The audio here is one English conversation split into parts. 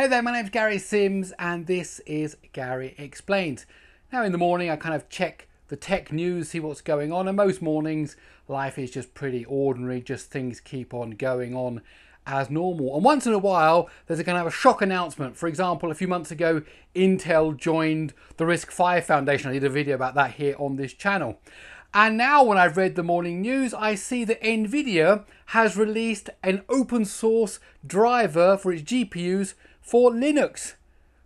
Hey there, my name's Gary Sims and this is Gary Explains. Now in the morning I kind of check the tech news, see what's going on and most mornings life is just pretty ordinary, just things keep on going on as normal. And once in a while there's a kind of a shock announcement. For example, a few months ago Intel joined the RISC-V Foundation. I did a video about that here on this channel. And now when I've read the morning news, I see that NVIDIA has released an open source driver for its GPUs for Linux.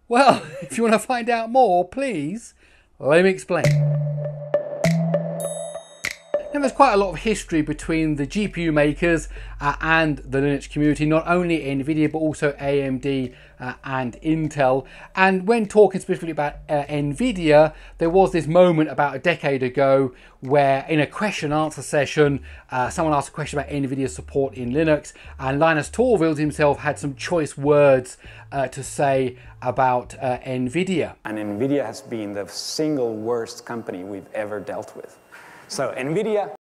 Well, if you want to find out more, please let me explain. Now there's quite a lot of history between the GPU makers uh, and the Linux community, not only NVIDIA but also AMD uh, and Intel. And when talking specifically about uh, NVIDIA, there was this moment about a decade ago where in a question answer session, uh, someone asked a question about NVIDIA support in Linux and Linus Torvalds himself had some choice words uh, to say about uh, NVIDIA. And NVIDIA has been the single worst company we've ever dealt with. So NVIDIA.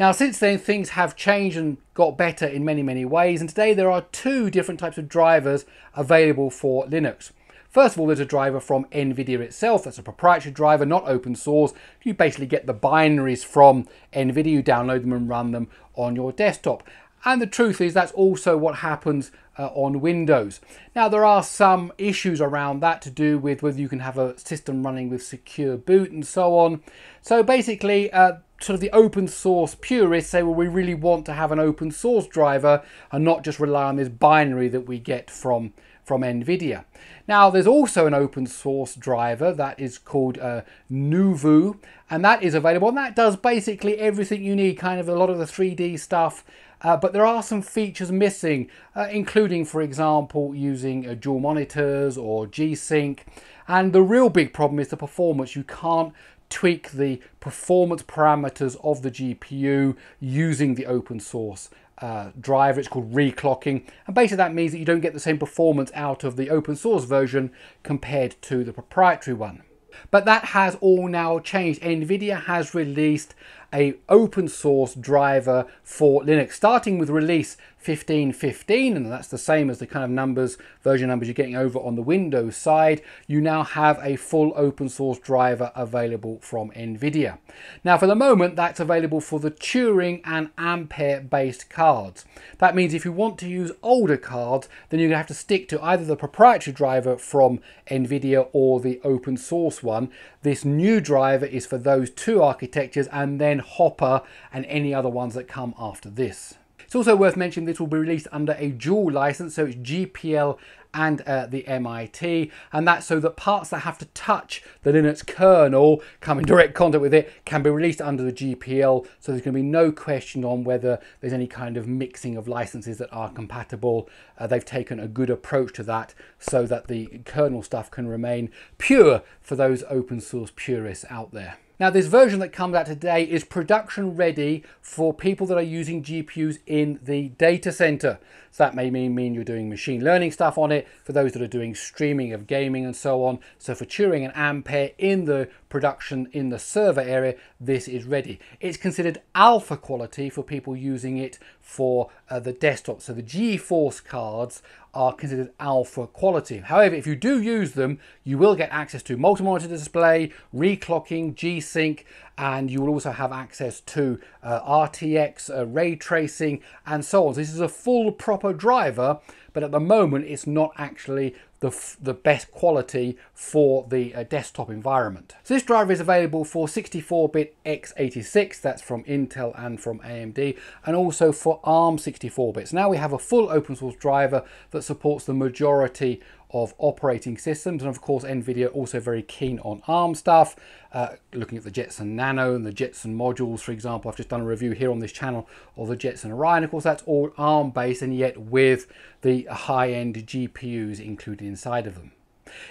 Now, since then, things have changed and got better in many, many ways. And today there are two different types of drivers available for Linux. First of all, there's a driver from NVIDIA itself. That's a proprietary driver, not open source. You basically get the binaries from NVIDIA, you download them and run them on your desktop. And the truth is that's also what happens uh, on Windows. Now there are some issues around that to do with whether you can have a system running with secure boot and so on. So basically uh, sort of the open source purists say well we really want to have an open source driver and not just rely on this binary that we get from from NVIDIA. Now there's also an open source driver that is called uh, Nouveau and that is available and that does basically everything you need, kind of a lot of the 3D stuff uh, but there are some features missing, uh, including, for example, using uh, dual monitors or G-Sync. And the real big problem is the performance. You can't tweak the performance parameters of the GPU using the open source uh, driver. It's called reclocking. And basically that means that you don't get the same performance out of the open source version compared to the proprietary one. But that has all now changed. NVIDIA has released a open source driver for Linux, starting with release 1515, and that's the same as the kind of numbers, version numbers you're getting over on the Windows side. You now have a full open source driver available from NVIDIA. Now, for the moment, that's available for the Turing and Ampere based cards. That means if you want to use older cards, then you're to have to stick to either the proprietary driver from NVIDIA or the open source one. This new driver is for those two architectures and then Hopper and any other ones that come after this. It's also worth mentioning this will be released under a dual license, so it's GPL and uh, the MIT, and that's so that parts that have to touch the Linux kernel, come in direct contact with it, can be released under the GPL, so there's going to be no question on whether there's any kind of mixing of licenses that are compatible. Uh, they've taken a good approach to that so that the kernel stuff can remain pure for those open source purists out there. Now this version that comes out today is production ready for people that are using GPUs in the data center. So that may mean, you're doing machine learning stuff on it, for those that are doing streaming of gaming and so on. So for Turing and Ampere in the production in the server area, this is ready. It's considered alpha quality for people using it for uh, the desktop. So the GeForce cards are considered alpha quality. However, if you do use them, you will get access to multi-monitor display, reclocking, G-Sync, and you will also have access to uh, RTX, uh, ray tracing, and so on. So this is a full proper driver, but at the moment it's not actually the, the best quality for the uh, desktop environment. So this driver is available for 64-bit x86, that's from Intel and from AMD, and also for ARM 64-bits. Now we have a full open source driver that supports the majority of operating systems. And of course, NVIDIA also very keen on ARM stuff, uh, looking at the Jetson Nano and the Jetson modules, for example. I've just done a review here on this channel of the Jetson Orin. Of course, that's all ARM based and yet with the high-end GPUs included inside of them.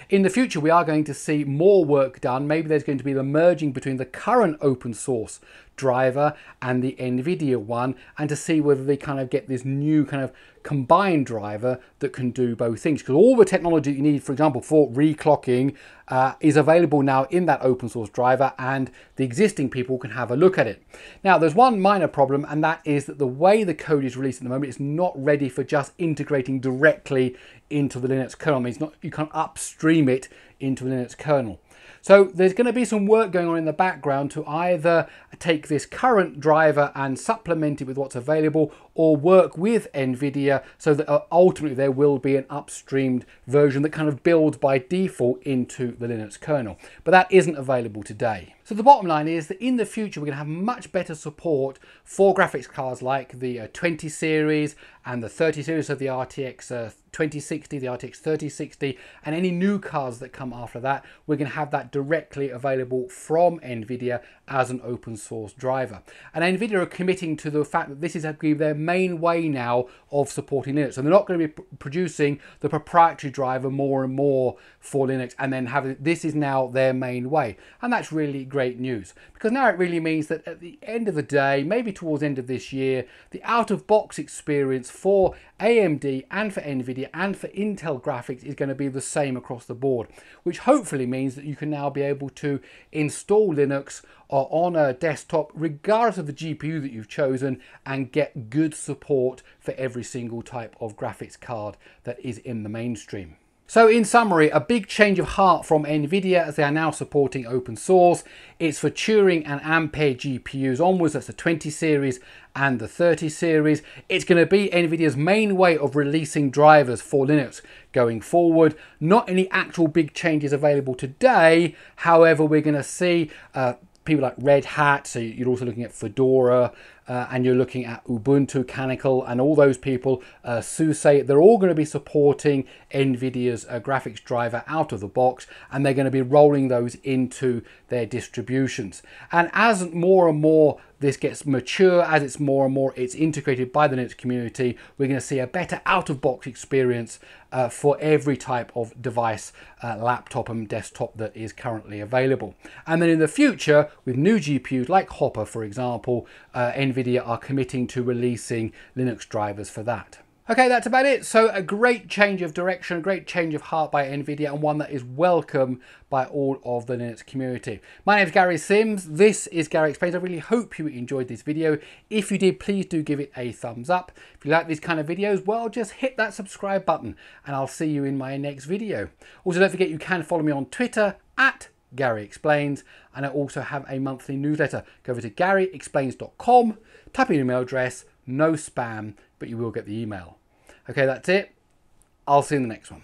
In the future, we are going to see more work done. Maybe there's going to be the merging between the current open source driver and the NVIDIA one and to see whether they kind of get this new kind of combined driver that can do both things because all the technology you need for example for reclocking uh, is available now in that open source driver and the existing people can have a look at it. Now there's one minor problem and that is that the way the code is released at the moment is not ready for just integrating directly into the Linux kernel. It's not, you can't upstream it into the Linux kernel. So there's going to be some work going on in the background to either take this current driver and supplement it with what's available or work with NVIDIA so that uh, ultimately there will be an upstreamed version that kind of builds by default into the Linux kernel. But that isn't available today. So the bottom line is that in the future we're going to have much better support for graphics cards like the uh, 20 series and the 30 series of the RTX uh, 2060, the RTX 3060 and any new cards that come after that. We're going to have that directly available from NVIDIA as an open source driver. And NVIDIA are committing to the fact that this is their main way now of supporting Linux. So they're not going to be producing the proprietary driver more and more for Linux and then have this is now their main way. And that's really great news because now it really means that at the end of the day, maybe towards end of this year, the out-of-box experience for AMD and for NVIDIA and for Intel graphics is going to be the same across the board, which hopefully means that you can now be able to install Linux on a desktop regardless of the GPU that you've chosen and get good support for every single type of graphics card that is in the mainstream. So in summary, a big change of heart from NVIDIA as they are now supporting open source. It's for Turing and Ampere GPUs onwards, that's the 20 series and the 30 series. It's going to be NVIDIA's main way of releasing drivers for Linux going forward. Not any actual big changes available today. However, we're going to see uh, people like Red Hat, so you're also looking at Fedora, uh, and you're looking at Ubuntu, Canonical, and all those people, uh, SUSE, they're all going to be supporting NVIDIA's uh, graphics driver out of the box, and they're going to be rolling those into their distributions. And as more and more this gets mature, as it's more and more it's integrated by the Linux community, we're going to see a better out-of-box experience uh, for every type of device, uh, laptop and desktop that is currently available. And then in the future, with new GPUs like Hopper, for example, uh, NVIDIA are committing to releasing Linux drivers for that. Okay, that's about it. So a great change of direction, a great change of heart by NVIDIA and one that is welcome by all of the Linux community. My name is Gary Sims. This is Gary Explains. I really hope you enjoyed this video. If you did, please do give it a thumbs up. If you like these kind of videos, well, just hit that subscribe button and I'll see you in my next video. Also, don't forget you can follow me on Twitter at Gary Explains and I also have a monthly newsletter. Go over to garyexplains.com, type in your email address, no spam, but you will get the email. Okay, that's it. I'll see you in the next one.